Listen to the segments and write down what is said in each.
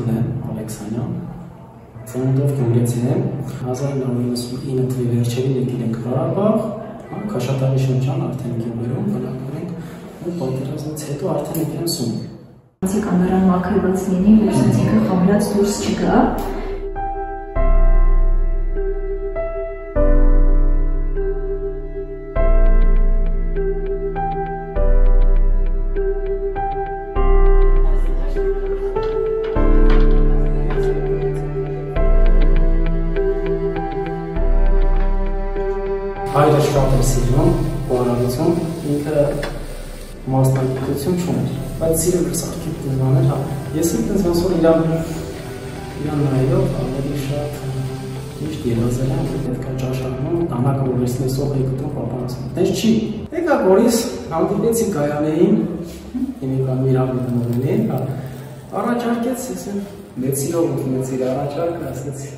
Սարգսյանն եմ, Ալեքսանյան։ Ծննդով գյումրեցի եմ, 1999 թվականի վերջերին եկել ենք Ղարաբաղ, հա, Քաշաթաղի շրջան արդեն գյումրերում բնակվում ենք ու պատերազմից հետո արդեն եկել եմ Սում։ Անցի կամերան մաքրված լինի, որպես ինքը խամրած դուրս չգա։ Հայրը շատ էր սիրում խոհարարություն, ինքը մասնագիտություն չուներ, բայց սիրում էր սարքել դիզաներ, հա։ Ես ինքս ոնց որ իրան իրան նայելով ավելի շատ միշտ երազել եմ, պետք է ճաշակում, տանակը որ ես լեսող էի գտնում պապանցում։ Դες չի։ Եկա Գորիս հանդիպեցի Գայանեին, հիմիկան Միրամի տնօրենին, հա։ Առաջարկեց, ես մեծ սիրով ընդունեցի իր առաջարկը, ասեցի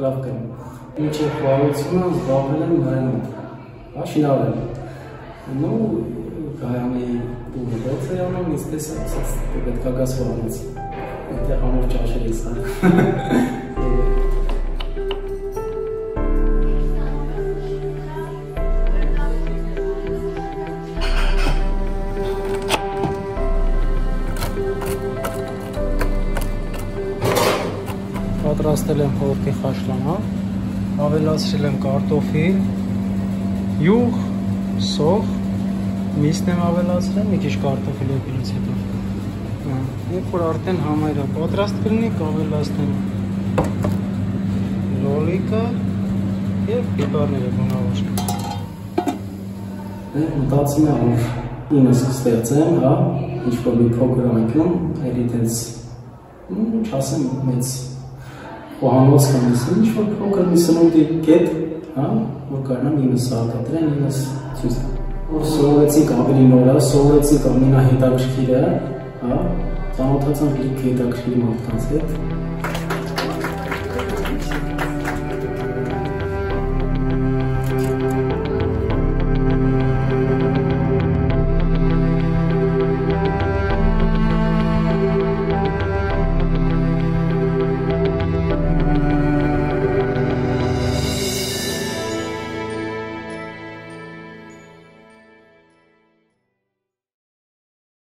լավ կնեմ։ Մինչև խաղացումը զբաղվել եմ նրան հա շինարել։ Ну, կայանի դուրս է անում, իսպես ասած, պետք է գաս խորանից։ Այդտեղ ամոր ճաշել է սա։ Պատրաստել եմ խորքի խաշլամա, ավելացրել եմ կարտոֆիլ, յուղ, սող, միսն եմ ավելացրել, մի քիչ կարտոֆիլ եպինից հետո։ Երբ որ արդեն համայրը պատրաստ կլինի, կավելացնեմ լոլիկը եւ պիպարները բնավոր։ Մտածում եմ, որ ինձ կստեղծեմ, հա, ինչ որ մի փոքր անկյուն, այլի դες չասեմ մեծ խոհանոց կամ ինչ որ փոքր մի սնունդի կետ, հա, որ կարողանամ ինձ սարքադրեն, ինձ ցույց տալ։ Որ սովորեցինք ավելի նորա, սովորեցինք ամենահետաքրքիրը, հա, ծանոթացանք իր հետաքրքիր մարդկանց հետ,